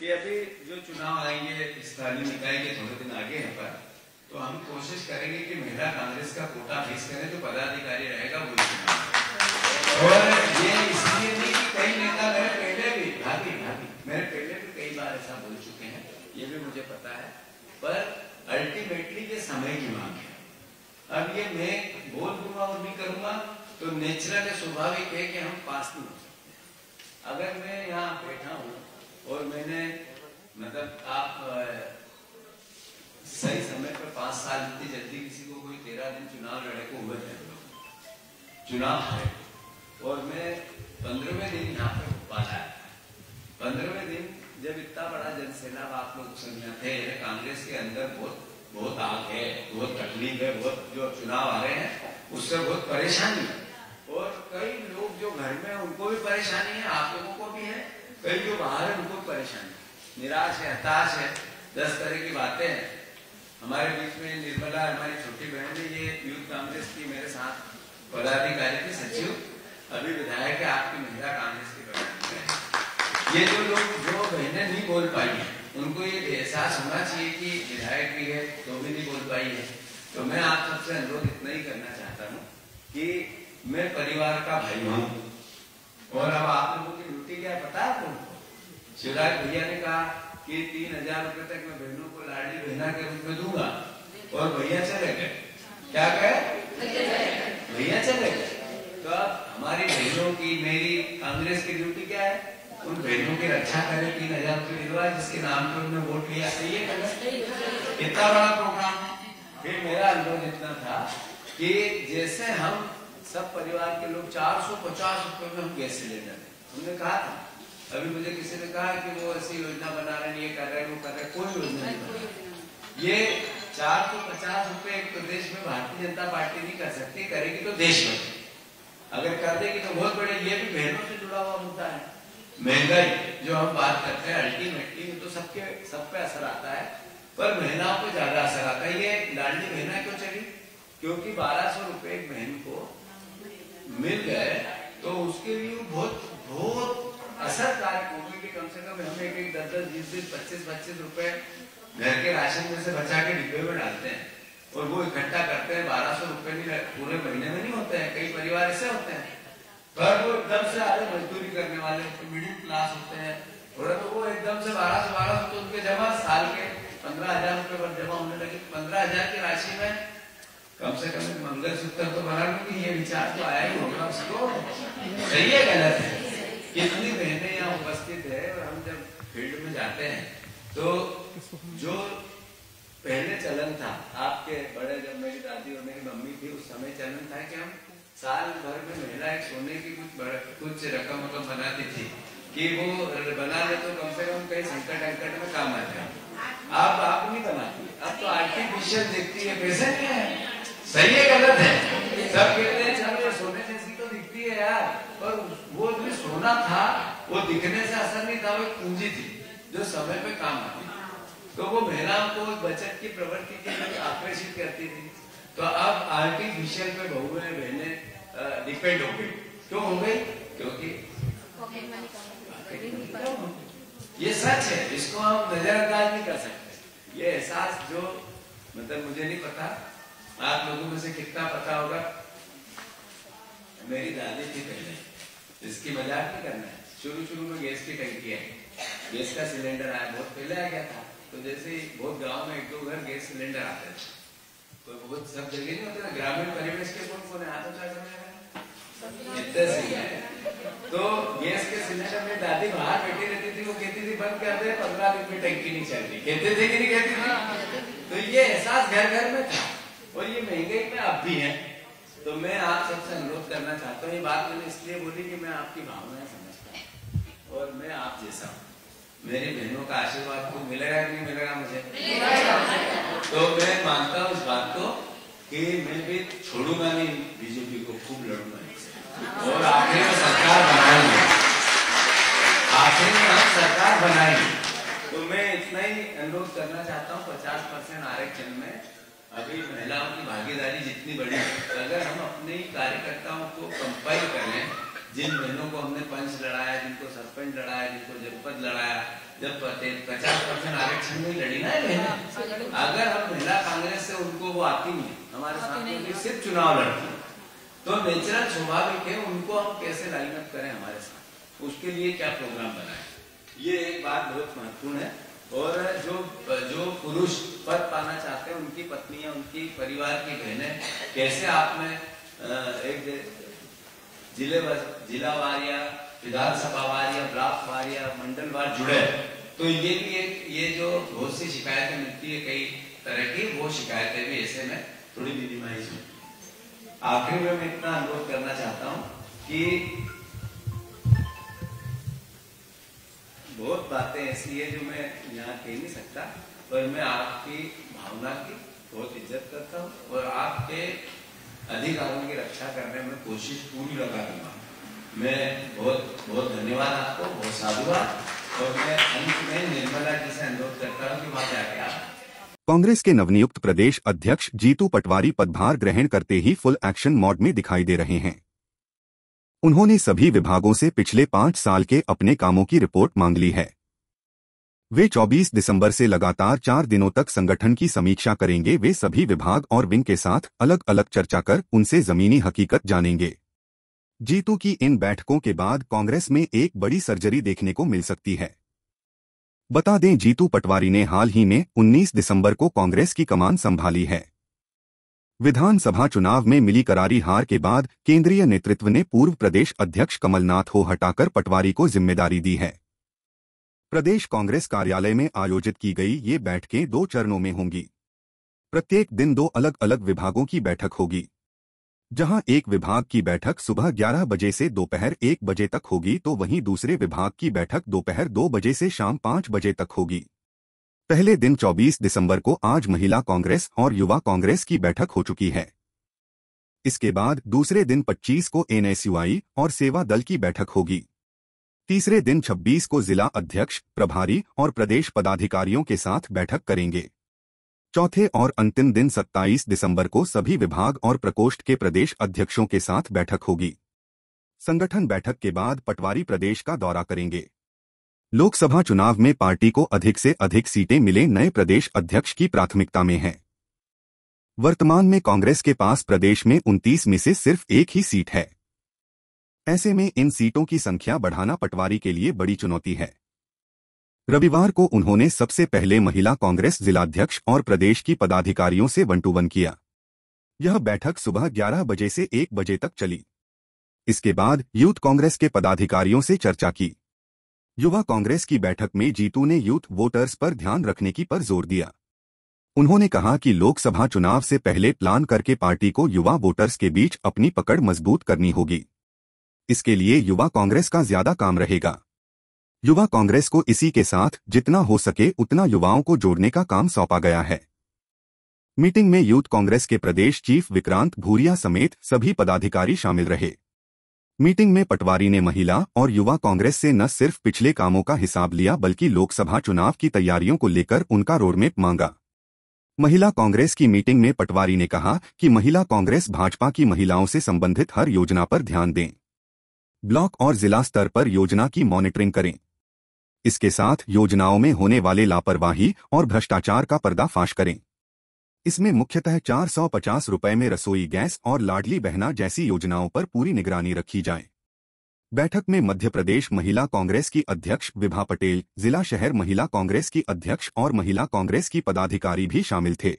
कि अभी जो चुनाव आएँगे स्थानीय निकाय के थोड़े दिन आगे हैं, पर तो हम कोशिश करेंगे कि महिला कांग्रेस का कोटा फिक्स करें, जो पदाधिकारी रहेगा, वो और ये इसलिए नहीं कि कई नेता मेरे पहले भी, भाभी भाभी, मेरे पहले भी कई बार ऐसा बोल चुके हैं, ये भी मुझे पता है, पर अल्टीमेटली ये समय की मांग है। अब ये मैं बोल दूँगा और नहीं करूँगा तो नेचुरल स्वाभाविक है कि हम पास नहीं हो सकते अगर मैं यहाँ बैठा हूँ और मैंने मतलब आप सही समय पर पाँच साल इतनी जल्दी किसी को कोई तेरह दिन चुनाव लड़े को हुए थे चुनाव है। और मैं पंद्रहवें दिन यहाँ पे पाला है पंद्रहवें दिन जब इतना बड़ा जनसेना आप लोग संज्ञा थे, कांग्रेस के अंदर बहुत बहुत आग है, बहुत तकलीफ़ है, बहुत जो चुनाव आ रहे हैं, उससे बहुत परेशानी है। और कई लोग जो घर में उनको भी परेशानी है, आप लोगों को भी है। कई जो बाहर है, उनको परेशानी निराश है, हताश है, दस तरह की बातें हैं। हमारे बीच में निर्मला, हमारी छोटी बहन है ये यूथ कांग्रेस की मेरे साथ पदाधिकारी थी, सचिव। अभी विधायक है, आपकी महिला कांग्रेस की ये जो लोग, जो बहनें नहीं बोल पाई है, उनको ये एहसास होना चाहिए कि विधायक भी है तो भी नहीं बोल पाई है। तो मैं आप सबसे अनुरोध इतना ही करना चाहता हूँ कि मैं परिवार का भाई हूँ। और अब आप लोगों की ड्यूटी क्या है, पता है आपको? शिवराज भैया ने कहा कि तीन हज़ार रुपए तक मैं बहनों को लाडली बहना के रूप में दूँगा। और भैया चले गए। क्या कहे? भैया चले गए। तो अब हमारी बहनों की, मेरी कांग्रेस की ड्यूटी क्या है? उन बहनों की रक्षा करें। तीन हज़ार रुपये दिलवा, जिसके नाम पर उन्होंने वोट लिया। सही है इतना बड़ा प्रोग्राम फिर मेरा अनुरोध इतना था कि जैसे हम सब परिवार के लोग चार सौ पचास रुपए में हम गैस सिलेंडर हमने कहा था। अभी मुझे किसी ने कहा कि वो ऐसी योजना बना रहे ये कर रहे वो कर रहे कोई योजना नहीं बना ये चार सौ पचास रुपए एक प्रदेश में भारतीय जनता पार्टी नहीं कर सकती, करेगी तो देश में। अगर कर देगी तो बहुत बड़े, ये भी बहनों से जुड़ा हुआ मुद्दा है। महँगाई, जो हम बात करते हैं, अल्टीमेटली तो सबके सब पे असर आता है। पर महिलाओं को ज़्यादा असर आता है। ये लाडली महिला क्यों चली? क्योंकि बारह सौ रुपए एक बहन को मिल गए तो उसके लिए बहुत बहुत असरदायक होगी कि कम से कम हम एक एक दस दस बीस बीस पच्चीस पच्चीस रुपए घर के राशन में से बचा के डिब्बे में डालते हैं। और वो इकट्ठा करते हैं, बारह सौ रुपए नहीं पूरे महीने में नहीं होते हैं, कई परिवार ऐसे होते हैं। पर वो एकदम से आगे मजदूरी करने वाले तो मिडिल क्लास होते हैं थोड़ा तो वो एकदम से बारह सौ बारह सौ तो उनके जमा साल के पंद्रह हज़ार रुपए पर जमा होने लगे। पंद्रह हज़ार की राशि में कम से कम मंगल सूत्र तो बना लूँगी ये विचार तो आया ही होगा उसको। सही है, गलत है? कितनी बहनें यहाँ उपस्थित है और हम जब फ़ील्ड में जाते हैं तो जो पहले चलन था, आपके बड़े जब मेरी दादी और मेरी मम्मी थी, उस समय चलन था कि हम साल भर में महिला एक सोने की कुछ कुछ रकम वकम बनाती थी कि वो बना ले तो कम से कम कहीं संकट अंकट में काम आ जाए। आप आप नहीं बनाती। अब तो आर्टिफिशियल देखती है, पैसे नहीं है। सही है गलत है? सब कहते हैं चलो सोने जैसी तो दिखती है यार। पर वो जो सोना था वो दिखने से असर नहीं था वो पूंजी थी जो समय पे काम आती तो वो महिलाओं को बचत की प्रवृत्ति के लिए आकर्षित करती थी। तो अब आर्टिफिशियल पे बहुएँ बहने डिपेंड हो गई। क्यों हो गई? क्योंकि ये सच है इसको हम नजरअंदाज नहीं कर सकते। ये एहसास जो मतलब मुझे नहीं पता। आप लोगों में से कितना पता होगा? मेरी दादी थी पहले। इसकी मज़ाक नहीं करना है। शुरू शुरू में गैस की टंकी है। गैस का सिलेंडर आया, बहुत पहले आ गया था। तो जैसे बहुत गाँव में एक दो घर गैस सिलेंडर आते थे। तो बहुत सब जगह नहीं होते ग्रामीण परिवेश के कौन कौन इतने सही है तो गैस के सिलेंडर में दादी बाहर बैठी रहती थी, वो कहती थी, बंद कर दे, पंद्रह दिन में टंकी नहीं चल रही कहते थे कि नहीं कहती थी? तो ये एहसास घर घर में था। और ये महँगाई में अब भी है तो मैं आप सबसे अनुरोध करना चाहता हूँ ये बात मैंने इसलिए बोली कि मैं आपकी भावनाएँ समझता हूँ और मैं आप जैसा हूँ। मेरी बहनों का आशीर्वाद को मिलेगा कि नहीं मिलेगा मुझे? तो मैं मानता हूँ इस बात को कि मैं भी छोड़ूँगा नहीं बीजेपी को खूब लड़ूँगा और आखिर में सरकार बनाएँगे। आखिर में हम सरकार बनाएँगे। तो मैं इतना ही अनुरोध करना चाहता हूँ पचास परसेंट आरक्षण में अभी महिलाओं की भागीदारी जितनी बड़ी अगर हम अपने कार्यकर्ताओं को कंपाइल कर जिन बहनों को हमने पंच लड़ाया जिनको सरपंच लड़ाया जिनको जनपद लड़ाया जब पचास परसेंट आरक्षण में लड़ी ना बहने? अगर हम महिला कांग्रेस से उनको वो आती नहीं हमारे साथ सिर्फ़ चुनाव लड़ती है। तो नेचुरल स्वाभाविक है उनको हम कैसे लाइन अप करें हमारे साथ? उसके लिए क्या प्रोग्राम बनाए? ये एक बात बहुत महत्वपूर्ण है। और जो जो पुरुष पद पाना चाहते हैं, उनकी पत्नियाँ उनकी परिवार की बहनें कैसे आप में एक ज़िले जिला वार या विधानसभा वार या ब्लॉक वार या मंडल वार जुड़े तो ये भी एक, ये जो बहुत सी शिकायतें मिलती है कई तरह की, वो शिकायतें भी ऐसे में थोड़ी मिनिमाइज आखिर में मैं इतना अनुरोध करना चाहता हूँ कि बातें ऐसी है जो मैं यहाँ कह नहीं सकता, पर मैं आपकी भावना की बहुत इज़्ज़त करता हूँ और आपके अधिकारों की रक्षा करने में कोशिश पूरी लगा दूँगा। मैं बहुत बहुत धन्यवाद आपको, बहुत साधुवाद। और मैं अंत में निर्मला जी से अनुरोध करता हूँ कि वहाँ जाके आप कांग्रेस के नवनियुक्त प्रदेश अध्यक्ष जीतू पटवारी पदभार ग्रहण करते ही फुल एक्शन मोड में दिखाई दे रहे हैं। उन्होंने सभी विभागों से पिछले पाँच साल के अपने कामों की रिपोर्ट मांग ली है। वे 24 दिसंबर से लगातार चार दिनों तक संगठन की समीक्षा करेंगे। वे सभी विभाग और विंग के साथ अलग अलग चर्चा कर उनसे जमीनी हकीकत जानेंगे। जीतू की इन बैठकों के बाद कांग्रेस में एक बड़ी सर्जरी देखने को मिल सकती है। बता दें, जीतू पटवारी ने हाल ही में 19 दिसंबर को कांग्रेस की कमान संभाली है। विधानसभा चुनाव में मिली करारी हार के बाद केंद्रीय नेतृत्व ने पूर्व प्रदेश अध्यक्ष कमलनाथ हो हटाकर पटवारी को ज़िम्मेदारी दी है। प्रदेश कांग्रेस कार्यालय में आयोजित की गई ये बैठकें दो चरणों में होंगी। प्रत्येक दिन दो अलग अलग विभागों की बैठक होगी। जहाँ एक विभाग की बैठक सुबह 11 बजे से दोपहर एक बजे तक होगी तो वहीं दूसरे विभाग की बैठक दोपहर दो बजे से शाम पाँच बजे तक होगी। पहले दिन 24 दिसंबर को आज महिला कांग्रेस और युवा कांग्रेस की बैठक हो चुकी है। इसके बाद दूसरे दिन 25 को एनएसयूआई और सेवा दल की बैठक होगी। तीसरे दिन 26 को जिला अध्यक्ष, प्रभारी और प्रदेश पदाधिकारियों के साथ बैठक करेंगे। चौथे और अंतिम दिन 27 दिसंबर को सभी विभाग और प्रकोष्ठ के प्रदेश अध्यक्षों के साथ बैठक होगी। संगठन बैठक के बाद पटवारी प्रदेश का दौरा करेंगे। लोकसभा चुनाव में पार्टी को अधिक से अधिक सीटें मिले नए प्रदेश अध्यक्ष की प्राथमिकता में है। वर्तमान में कांग्रेस के पास प्रदेश में 29 में से सिर्फ़ एक ही सीट है। ऐसे में इन सीटों की संख्या बढ़ाना पटवारी के लिए बड़ी चुनौती है। रविवार को उन्होंने सबसे पहले महिला कांग्रेस जिलाध्यक्ष और प्रदेश की पदाधिकारियों से वन टू वन किया। यह बैठक सुबह 11 बजे से 1 बजे तक चली। इसके बाद यूथ कांग्रेस के पदाधिकारियों से चर्चा की। युवा कांग्रेस की बैठक में जीतू ने यूथ वोटर्स पर ध्यान रखने की पर ज़ोर दिया। उन्होंने कहा कि लोकसभा चुनाव से पहले प्लान करके पार्टी को युवा वोटर्स के बीच अपनी पकड़ मज़बूत करनी होगी। इसके लिए युवा कांग्रेस का ज़्यादा काम रहेगा। युवा कांग्रेस को इसी के साथ जितना हो सके उतना युवाओं को जोड़ने का काम सौंपा गया है। मीटिंग में यूथ कांग्रेस के प्रदेश चीफ विक्रांत भूरिया समेत सभी पदाधिकारी शामिल रहे। मीटिंग में पटवारी ने महिला और युवा कांग्रेस से न सिर्फ़ पिछले कामों का हिसाब लिया बल्कि लोकसभा चुनाव की तैयारियों को लेकर उनका रोडमेप मांगा। महिला कांग्रेस की मीटिंग में पटवारी ने कहा कि महिला कांग्रेस भाजपा की महिलाओं से संबंधित हर योजना पर ध्यान दें। ब्लॉक और जिला स्तर पर योजना की मॉनिटरिंग करें। इसके साथ योजनाओं में होने वाले लापरवाही और भ्रष्टाचार का पर्दाफाश करें। इसमें मुख्यतः चार सौ पचास रुपये में रसोई गैस और लाडली बहना जैसी योजनाओं पर पूरी निगरानी रखी जाए। बैठक में मध्य प्रदेश महिला कांग्रेस की अध्यक्ष विभा पटेल, जिला शहर महिला कांग्रेस की अध्यक्ष और महिला कांग्रेस की पदाधिकारी भी शामिल थे।